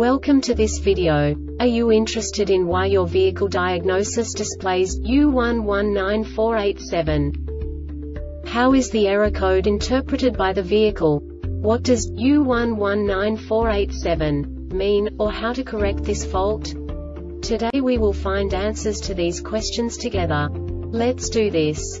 Welcome to this video. Are you interested in why your vehicle diagnosis displays U119487? How is the error code interpreted by the vehicle? What does U119487 mean, or how to correct this fault? Today we will find answers to these questions together. Let's do this.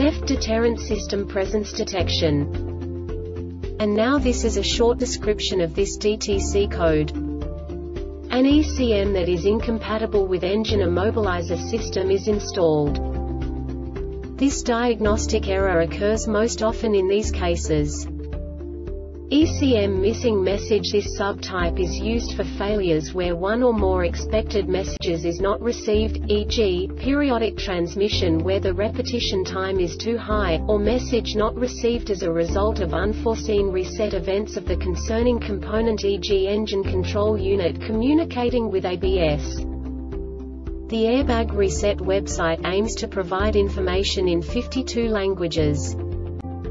Theft Deterrent System Presence Detection. And now this is a short description of this DTC code. An ECM that is incompatible with engine immobilizer system is installed. This diagnostic error occurs most often in these cases. ECM missing message This subtype is used for failures where one or more expected messages is not received, e.g., periodic transmission where the repetition time is too high, or message not received as a result of unforeseen reset events of the concerning component e.g. engine control unit communicating with ABS. The Airbag Reset website aims to provide information in 52 languages.